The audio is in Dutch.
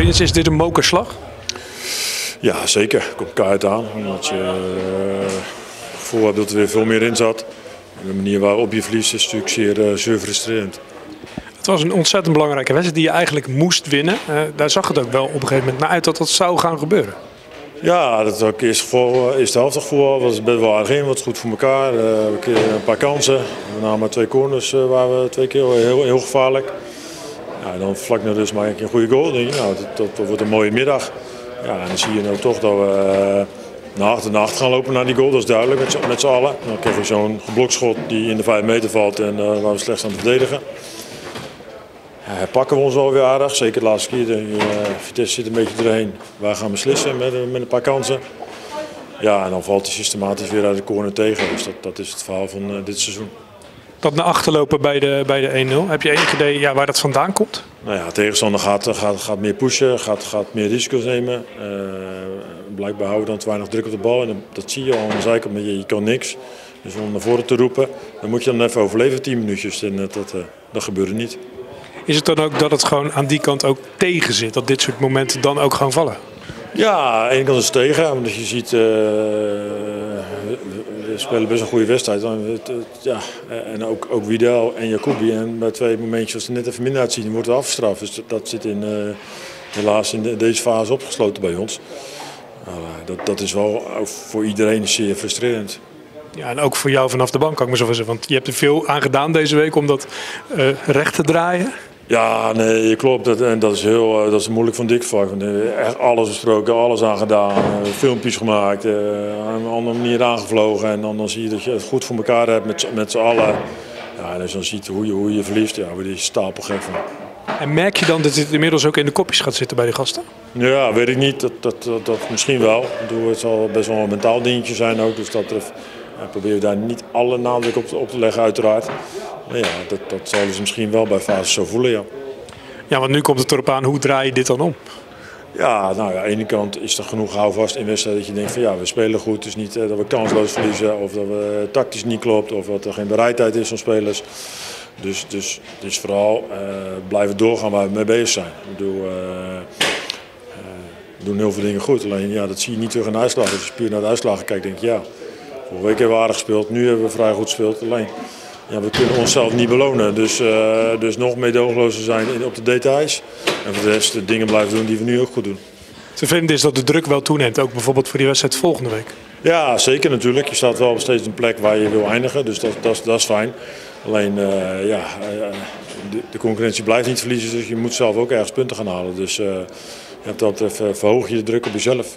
Is dit een mokerslag? Ja, zeker. Komt kaart aan. Omdat je uh, het gevoel hebt dat er weer veel meer in zat. En de manier waarop je verliest is natuurlijk zeer, uh, zeer frustrerend. Het was een ontzettend belangrijke wedstrijd die je eigenlijk moest winnen. Uh, daar zag het ook wel op een gegeven moment naar uit dat dat zou gaan gebeuren. Ja, dat ook eerst geval, eerste helft gevoel was best wel aardig in, wat goed voor elkaar. Uh, een paar kansen, we namen twee corners uh, waren we twee keer heel, heel gevaarlijk. Dan vlak naar dus maak ik een goede goal. nou, dat, dat, wordt een mooie middag. Ja, dan zie je nou toch dat we uh, naar achter, naar gaan lopen naar die goal. Dat is duidelijk met, met z'n allen. Dan krijg je zo'n geblokschot die in de 5 meter valt en uh, waar we slechts aan het verdedigen. Ja, pakken we ons alweer aardig, zeker de laatste keer. De, Vitesse zit een beetje erheen. Wij gaan beslissen met, met een paar kansen. Ja, en dan valt hij systematisch weer uit de corner tegen. Dus dat, dat is het verhaal van dit seizoen. Dat naar achterlopen bij de, bij de 1-0. Heb je enig idee ja, waar dat vandaan komt? Nou ja, tegenstander gaat, gaat, gaat meer pushen, gaat, gaat meer risico's nemen. Uh, blijkbaar houden we dan te weinig druk op de bal. En dat zie je al aan de zijkant, je, je kan niks. Dus om naar voren te roepen, dan moet je dan even overleven, 10 minuutjes. En dat, dat, dat gebeurde niet. Is het dan ook dat het gewoon aan die kant ook tegen zit? Dat dit soort momenten dan ook gewoon vallen? Ja, aan de ene kant is het tegen. Omdat je ziet, uh, spelen best een goede wedstrijd. Ja, en ook, ook Widel en Jacobi. En bij twee momentjes als er net even minder uitzien, wordt het afgestraft. Dus dat zit in, uh, helaas in de, deze fase opgesloten bij ons. Nou, dat, dat is wel voor iedereen zeer frustrerend. Ja, en ook voor jou vanaf de bank kan ik me zo zeggen. Want je hebt er veel aan gedaan deze week om dat uh, recht te draaien. Ja, nee, klopt. Dat, en dat is heel dat is moeilijk van Dick Vark. Echt alles besproken, alles aan gedaan. Filmpjes gemaakt, op een andere manier aangevlogen. En dan, dan zie je dat je het goed voor elkaar hebt met, met z'n allen. Ja, en als je dan ziet hoe je, hoe je verliest, ja, word je stapelgek van. En merk je dan dat dit inmiddels ook in de kopjes gaat zitten bij de gasten? Ja, weet ik niet. Dat, dat, dat, dat misschien wel. Bedoel, het zal best wel een mentaal dingetje zijn ook. Dus dat betreft ja, daar niet alle nadruk op op te leggen uiteraard. Maar ja, dat, dat zal dus misschien wel bij fases zo voelen, ja. Ja, want nu komt het erop aan, hoe draai je dit dan om? Ja, nou ja, aan de ene kant is er genoeg houvast in wedstrijden dat je denkt van ja, we spelen goed. Het is niet uh, dat we kansloos verliezen of dat we tactisch niet klopt of dat er geen bereidheid is van spelers. Dus, dus, dus vooral uh, blijven doorgaan waar we mee bezig zijn. Ik bedoel, uh, we doen heel veel dingen goed, alleen ja, dat zie je niet terug in de uitslagen. Als je puur naar de uitslagen kijkt, denk je ja, vorige week hebben we aardig gespeeld, nu hebben we vrij goed gespeeld. Alleen ja, we kunnen onszelf niet belonen. Dus, uh, dus nog meedogenlozer zijn op de details. En voor de rest de dingen blijven doen die we nu ook goed doen. Het vervelende is dat de druk wel toeneemt, ook bijvoorbeeld voor die wedstrijd volgende week. Ja, zeker natuurlijk. Je staat wel op steeds een plek waar je wil eindigen, dus dat, dat, dat is fijn. Alleen, uh, ja, uh, de, de, concurrentie blijft niet verliezen, dus je moet zelf ook ergens punten gaan halen. Dus dat verhoog je de druk op jezelf.